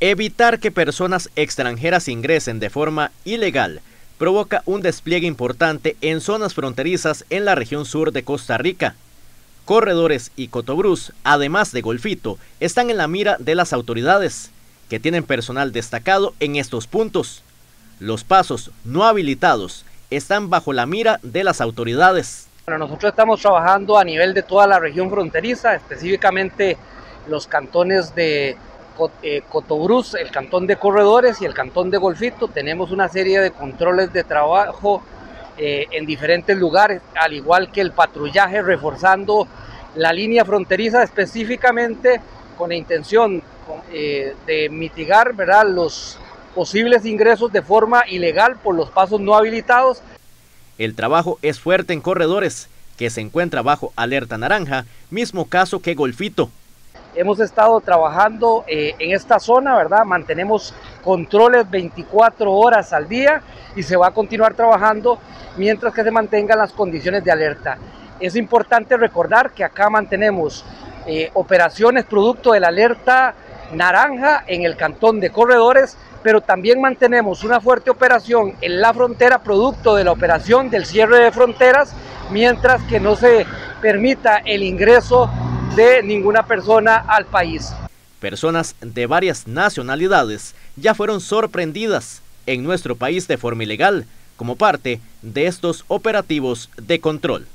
Evitar que personas extranjeras ingresen de forma ilegal provoca un despliegue importante en zonas fronterizas en la región sur de Costa Rica. Corredores y Cotobruz, además de Golfito, están en la mira de las autoridades, que tienen personal destacado en estos puntos. Los pasos no habilitados están bajo la mira de las autoridades. Nosotros estamos trabajando a nivel de toda la región fronteriza, específicamente los cantones de Cotobruz, el cantón de Corredores y el cantón de Golfito. Tenemos una serie de controles de trabajo eh, en diferentes lugares, al igual que el patrullaje reforzando la línea fronteriza específicamente con la intención eh, de mitigar ¿verdad? los posibles ingresos de forma ilegal por los pasos no habilitados. El trabajo es fuerte en corredores, que se encuentra bajo alerta naranja, mismo caso que Golfito. Hemos estado trabajando eh, en esta zona, ¿verdad? Mantenemos controles 24 horas al día y se va a continuar trabajando mientras que se mantengan las condiciones de alerta. Es importante recordar que acá mantenemos eh, operaciones producto de la alerta naranja en el cantón de Corredores, pero también mantenemos una fuerte operación en la frontera producto de la operación del cierre de fronteras, mientras que no se permita el ingreso de ninguna persona al país. Personas de varias nacionalidades ya fueron sorprendidas en nuestro país de forma ilegal como parte de estos operativos de control.